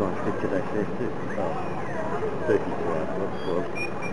Peki de şey, tamam. Peki, var, of course.